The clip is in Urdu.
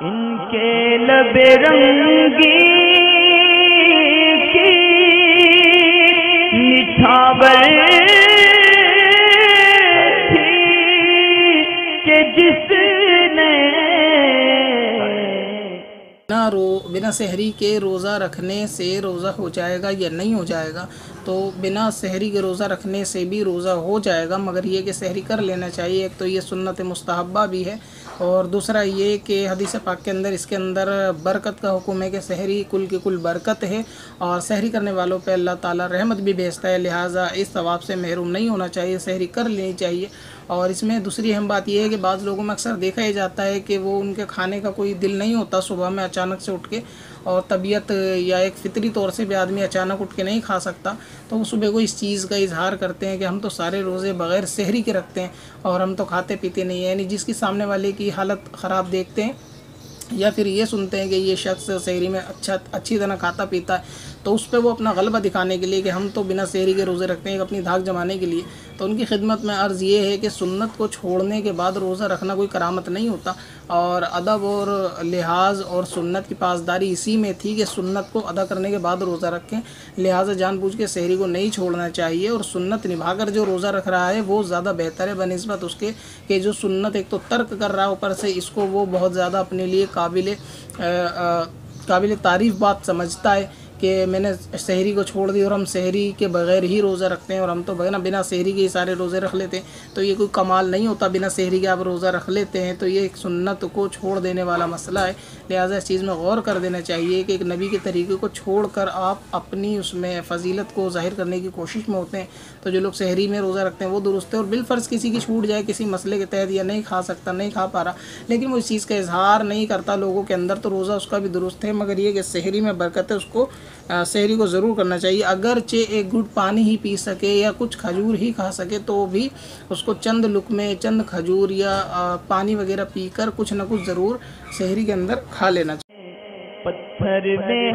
ان کے لب رنگی کی نچھاور تھی کہ جس بنا رو، بنا سحری کے روزہ رکھنے سے روزہ ہو جائے گا یا نہیں ہو جائے گا، تو بنا سحری کے روزہ رکھنے سے بھی روزہ ہو جائے گا، مگر یہ کہ سحری کر لینا چاہیے۔ ایک تو یہ سنت مستحبہ بھی ہے، اور دوسرا یہ کہ حدیث پاک کے اندر، اس کے اندر برکت کا حکم ہے کہ سحری کل کی کل برکت ہے، اور سحری کرنے والوں پہ اللہ تعالیٰ رحمت بھی بھیجتا ہے، لہٰذا اس ثواب سے محروم نہیں ہونا چاہیے، سحری کر لینی چاہیے۔ اور اس میں دوسری اہم بات یہ ہے کہ بعض لوگوں میں اکثر دیکھا ہی جاتا ہے کہ وہ ان کے کھانے کا کوئی دل نہیں ہوتا صبح میں اچانک سے اٹھ کے اور طبیعت یا ایک فطری طور سے بھی آدمی اچانک اٹھ کے نہیں کھا سکتا۔ تو وہ صبح کو اس چیز کا اظہار کرتے ہیں کہ ہم تو سارے روزے بغیر سحری کے رکھتے ہیں اور ہم تو کھاتے پیتے نہیں ہیں۔ یعنی جس کی سامنے والے کی حالت خراب دیکھتے ہیں یا پھر یہ سنتے ہیں کہ یہ شخص سحری میں اچھا اچھی طرح کھاتا پیتا ہے۔ تو اس پہ وہ اپنا غلبہ دکھانے کے لیے کہ ہم تو بنا سحری کے روزے رکھتے ہیں اپنی دھاک جمانے کے لیے۔ تو ان کی خدمت میں عرض یہ ہے کہ سنت کو چھوڑنے کے بعد روزہ رکھنا کوئی کرامت نہیں ہوتا۔ اور ادب اور لحاظ اور سنت کی پاسداری اسی میں تھی کہ سنت کو ادا کرنے کے بعد روزہ رکھیں۔ لہٰذا جان بوجھ کے سحری کو نہیں چھوڑنا چاہیے اور سنت نبھا کر جو روزہ رکھ رہا ہے وہ زیادہ بہتر ہے۔ بنسبت اس کے کہ جو سنت ایک تو ترک کر رہا ہے اوپر سے، اس کو وہ بہت زیادہ اپنے لیے قابل قابل تعریف بات سمجھتا ہے۔ کہ میں نے سحری کو چھوڑ دی اور ہم سحری کے بغیر ہی روزہ رکھتے ہیں اور ہم تو بغیر بنا سحری کے ہی سارے روزے رکھ لیتے ہیں۔ تو یہ کوئی کمال نہیں ہوتا بنا سحری کے آپ روزہ رکھ لیتے ہیں تو یہ ایک سنت کو چھوڑ دینے والا مسئلہ ہے۔ لہٰذا اس چیز میں غور کر دینا چاہیے کہ ایک نبی کے طریقے کو چھوڑ کر آپ اپنی اس میں فضیلت کو ظاہر کرنے کی کوشش میں ہوتے ہیں۔ تو جو لوگ سحری میں روزہ رکھتے ہیں وہ درست ہے اور بالفرض کسی کی چھوٹ جائے، کسی مسئلے کے تحت یا نہیں کھا سکتا، نہیں کھا پا رہا۔ لیکن وہ اس چیز کا اظہار نہیں کرتا لوگوں کے اندر تو روزہ اس کا بھی درست ہے، مگر یہ کہ سحری میں برکت ہے، اس کو سیری کو ضرور کرنا چاہیے۔ اگرچہ ایک گھٹ پانی ہی پی سکے یا کچھ کھجور ہی کھا سکے، تو بھی اس کو چند لقمے چند کھجور یا پانی وغیرہ پی کر کچھ نہ کچھ ضرور سحری کے اندر کھا لینا چاہیے۔ پتھر میں